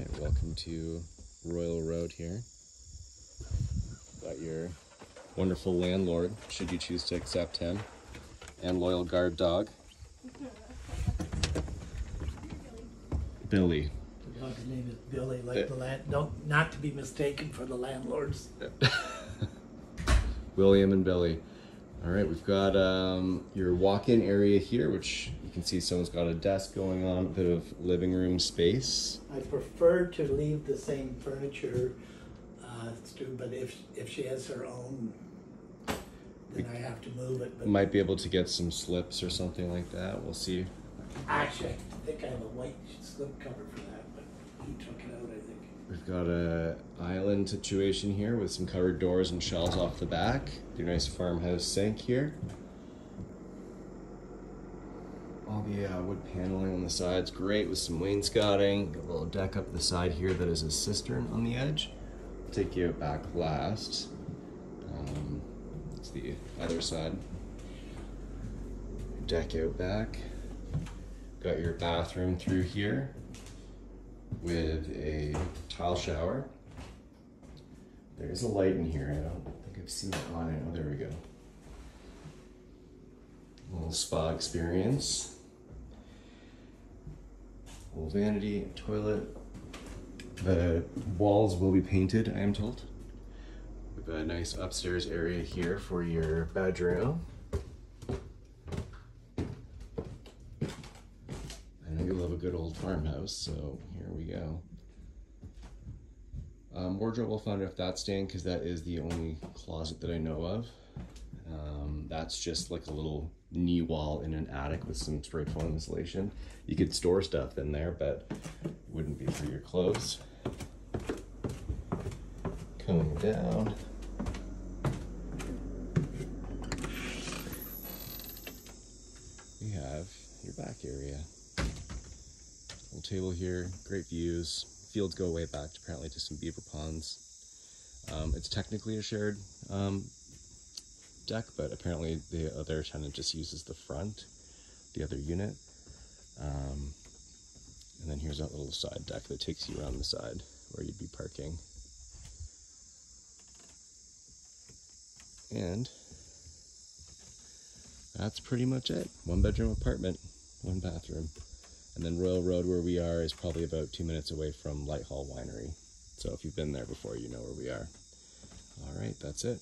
right, welcome to Royal Road here. Got your wonderful landlord, should you choose to accept him, and loyal guard dog, Billy. The dog's name is Billy, like the land, don't, not to be mistaken for the landlords. William and Billy. All right, we've got um, your walk-in area here, which you can see someone's got a desk going on, a bit of living room space. I prefer to leave the same furniture, uh, Stew, but if, if she has her own, then I have to move it, but Might be able to get some slips or something like that. We'll see. actually, I think I have a white slip cover for that, but he took it out, I think. We've got a island situation here with some covered doors and shelves off the back. Your nice farmhouse sink here. All the uh, wood paneling on the sides, great with some wainscoting. Got a little deck up the side here that is a cistern on the edge. I'll take you back last. Um, it's the other side. Deck out back. Got your bathroom through here with a tile shower. There's a light in here. I don't think I've seen it on it. Oh, there we go. A little spa experience. Little vanity, toilet. The walls will be painted, I am told. We've a nice upstairs area here for your bedroom. I know you love a good old farmhouse, so here we go. Um, wardrobe will find if that's staying because that is the only closet that I know of. Um, that's just like a little knee wall in an attic with some spray foam insulation. You could store stuff in there, but it wouldn't be for your clothes. Coming down. We have your back area. Little table here, great views. Fields go way back apparently to some beaver ponds. Um, it's technically a shared um, deck, but apparently the other tenant just uses the front, the other unit. Um, and then here's that little side deck that takes you around the side where you'd be parking. And that's pretty much it. One bedroom apartment, one bathroom. And then Royal Road, where we are, is probably about two minutes away from Lighthall Winery. So if you've been there before, you know where we are. All right, that's it.